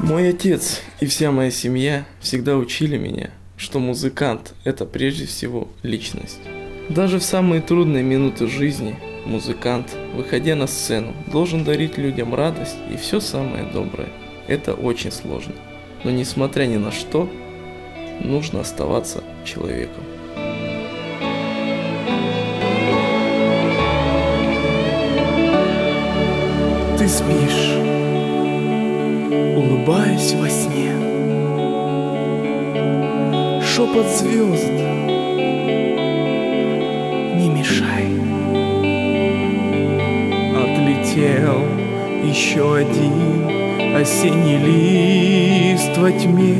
Мой отец и вся моя семья всегда учили меня, что музыкант – это прежде всего личность. Даже в самые трудные минуты жизни музыкант, выходя на сцену, должен дарить людям радость и все самое доброе. Это очень сложно. Но несмотря ни на что, нужно оставаться человеком. Ты спишь, улыбаясь во сне. Шепот звезд, не мешай. Отлетел еще один осенний лист во тьме,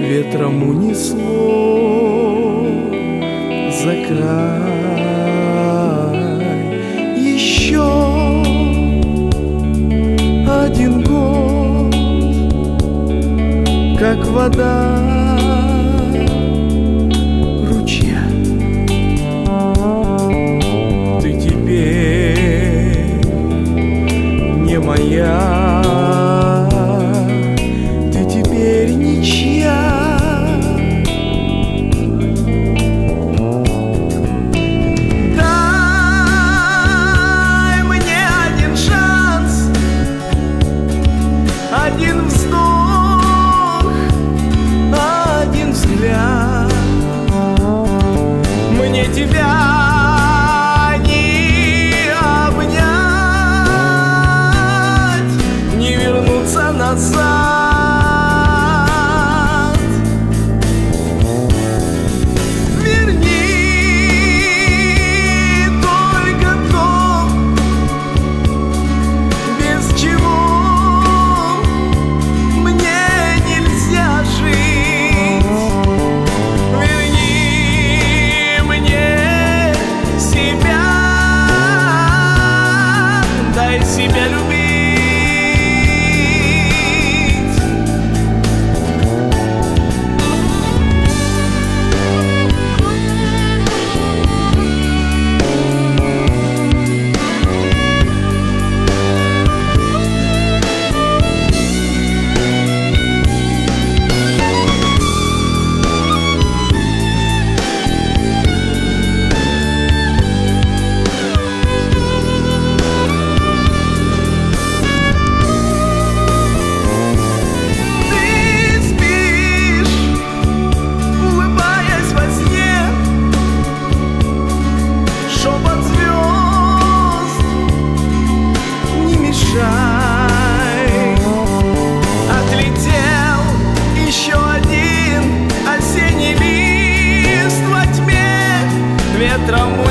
Ветром унесло за как вода ручья. Ты теперь не моя, ты теперь ничья. Дай мне один шанс один вздох, Мне тебя осенний лист